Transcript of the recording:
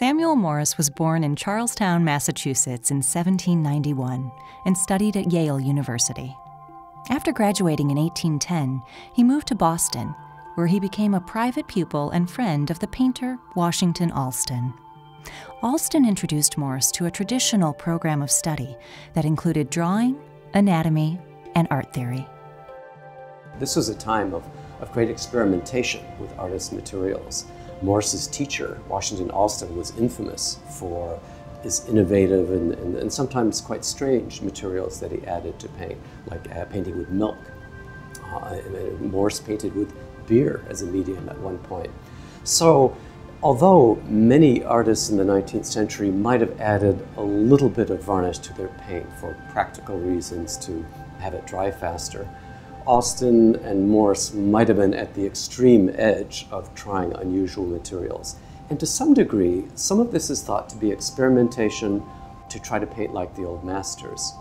Samuel Morse was born in Charlestown, Massachusetts in 1791 and studied at Yale University. After graduating in 1810, he moved to Boston, where he became a private pupil and friend of the painter Washington Allston. Allston introduced Morse to a traditional program of study that included drawing, anatomy, and art theory. This was a time of, of great experimentation with artist materials. Morse's teacher, Washington Allston, was infamous for his innovative and, and, and, sometimes quite strange materials that he added to paint, like uh, painting with milk. Uh, Morse painted with beer as a medium at one point. So, although many artists in the 19th century might have added a little bit of varnish to their paint for practical reasons to have it dry faster, Allston and Morse might have been at the extreme edge of trying unusual materials. And to some degree, some of this is thought to be experimentation to try to paint like the old masters.